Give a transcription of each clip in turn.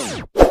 you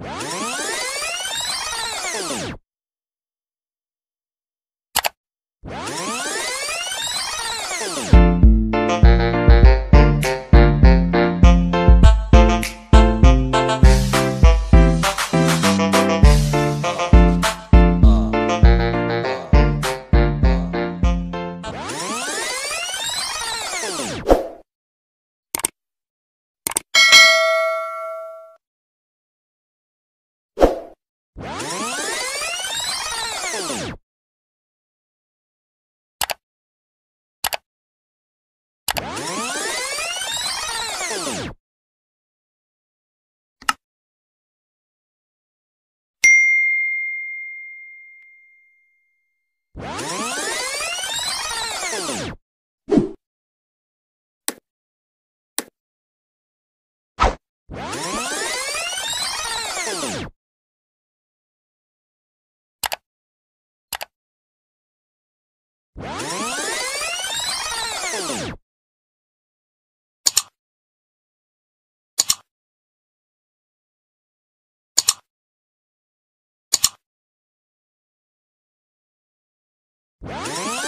Yeah. What?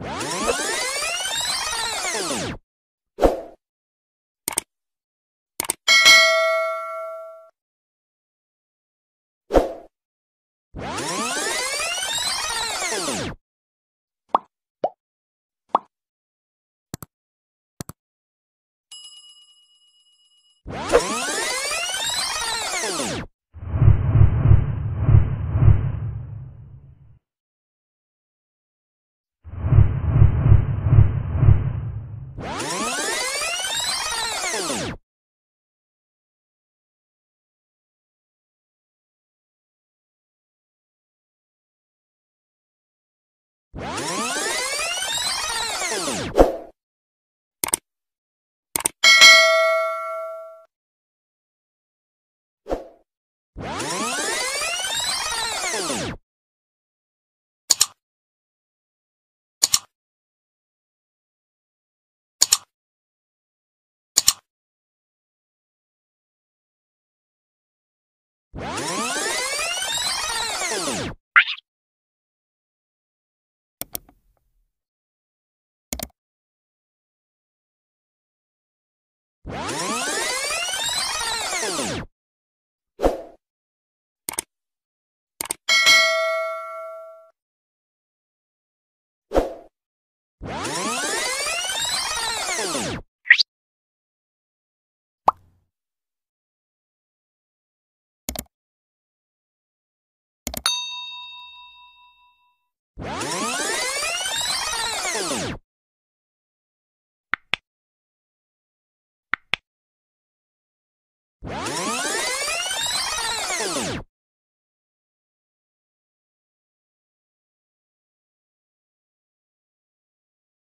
you you What?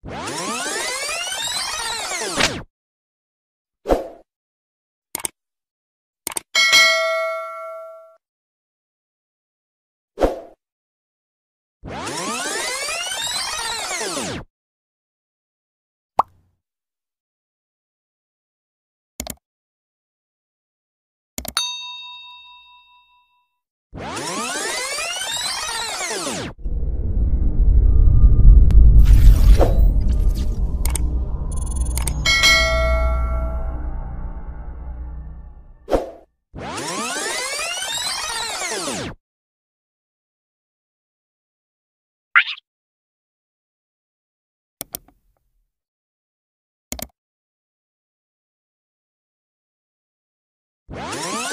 Música Oh!